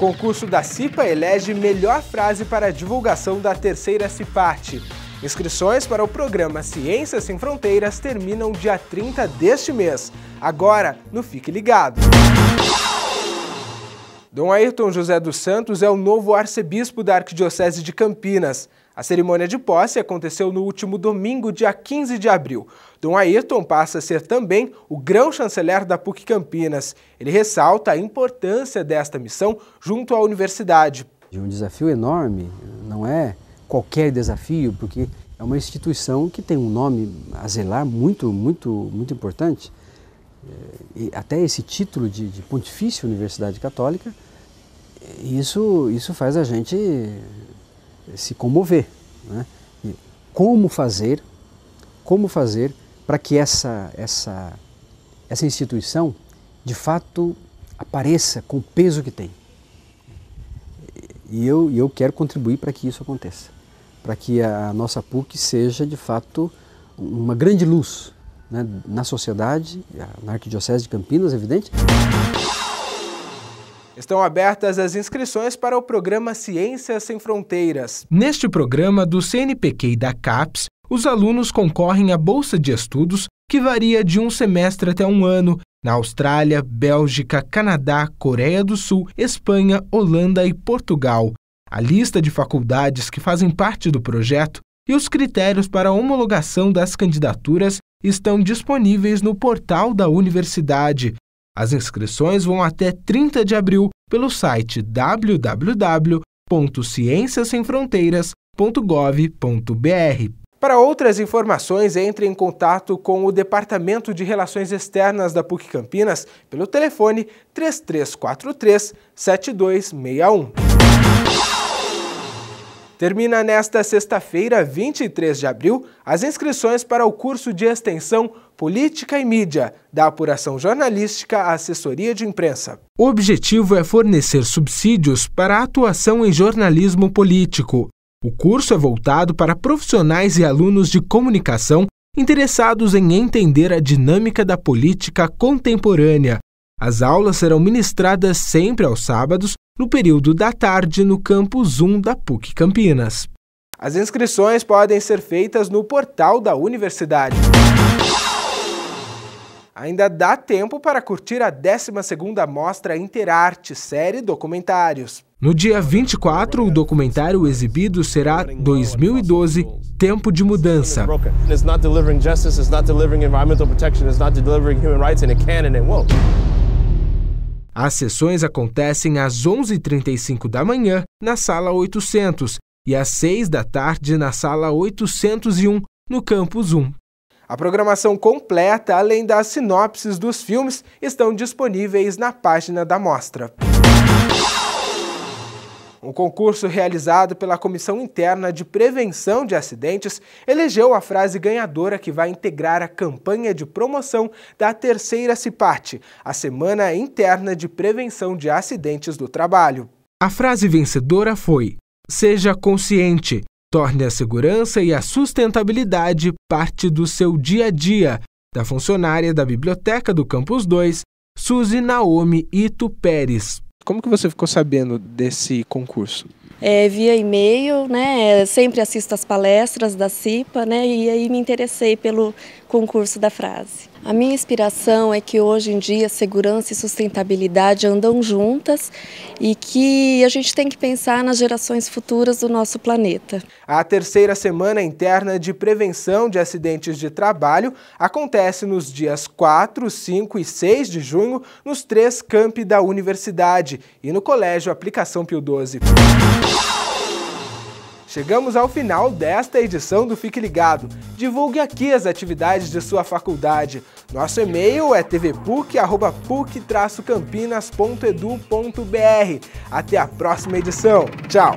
concurso da CIPA elege melhor frase para a divulgação da terceira CIPAT. Inscrições para o programa Ciências Sem Fronteiras terminam dia 30 deste mês. Agora, no Fique Ligado. Dom Ayrton José dos Santos é o novo arcebispo da Arquidiocese de Campinas. A cerimônia de posse aconteceu no último domingo, dia 15 de abril. Dom Ayrton passa a ser também o grão-chanceler da PUC Campinas. Ele ressalta a importância desta missão junto à universidade. Um desafio enorme, não é qualquer desafio, porque é uma instituição que tem um nome a zelar muito, muito, muito importante. E até esse título de, de Universidade Católica, isso, isso faz a gente se comover. Né? como fazer, como fazer para que essa, essa, essa instituição de fato apareça com o peso que tem. E eu, eu quero contribuir para que isso aconteça, para que a nossa PUC seja de fato uma grande luz né, na sociedade, na Arquidiocese de Campinas, evidente. Estão abertas as inscrições para o programa Ciências Sem Fronteiras. Neste programa do CNPq e da CAPES, os alunos concorrem à bolsa de estudos que varia de um semestre até um ano na Austrália, Bélgica, Canadá, Coreia do Sul, Espanha, Holanda e Portugal. A lista de faculdades que fazem parte do projeto e os critérios para homologação das candidaturas estão disponíveis no portal da universidade. As inscrições vão até 30 de abril pelo site www.cienciasemfronteiras.gov.br. Para outras informações, entre em contato com o Departamento de Relações Externas da PUC Campinas pelo telefone 3343 7261. Termina nesta sexta-feira, 23 de abril, as inscrições para o curso de extensão Política e Mídia, da apuração jornalística à assessoria de imprensa. O objetivo é fornecer subsídios para a atuação em jornalismo político. O curso é voltado para profissionais e alunos de comunicação interessados em entender a dinâmica da política contemporânea. As aulas serão ministradas sempre aos sábados no período da tarde no campus 1 da PUC Campinas. As inscrições podem ser feitas no portal da universidade. Ainda dá tempo para curtir a 12ª Mostra Interarte série Documentários. No dia 24, o documentário exibido será 2012 Tempo de Mudança. As sessões acontecem às 11h35 da manhã na Sala 800 e às 6 da tarde na Sala 801, no Campus 1. A programação completa, além das sinopses dos filmes, estão disponíveis na página da mostra. Um concurso realizado pela Comissão Interna de Prevenção de Acidentes elegeu a frase ganhadora que vai integrar a campanha de promoção da terceira CIPAT, a Semana Interna de Prevenção de Acidentes do Trabalho. A frase vencedora foi: Seja consciente, torne a segurança e a sustentabilidade parte do seu dia a dia, da funcionária da Biblioteca do Campus 2, Suzy Naomi Ito Pérez. Como que você ficou sabendo desse concurso? É, via e-mail, né? Sempre assisto as palestras da CIPA, né? E aí me interessei pelo concurso da frase. A minha inspiração é que hoje em dia segurança e sustentabilidade andam juntas e que a gente tem que pensar nas gerações futuras do nosso planeta. A terceira semana interna de prevenção de acidentes de trabalho acontece nos dias 4, 5 e 6 de junho nos três campi da universidade e no Colégio Aplicação Pio 12. Chegamos ao final desta edição do Fique Ligado. Divulgue aqui as atividades de sua faculdade. Nosso e-mail é tvpuc.puc-campinas.edu.br. Até a próxima edição. Tchau!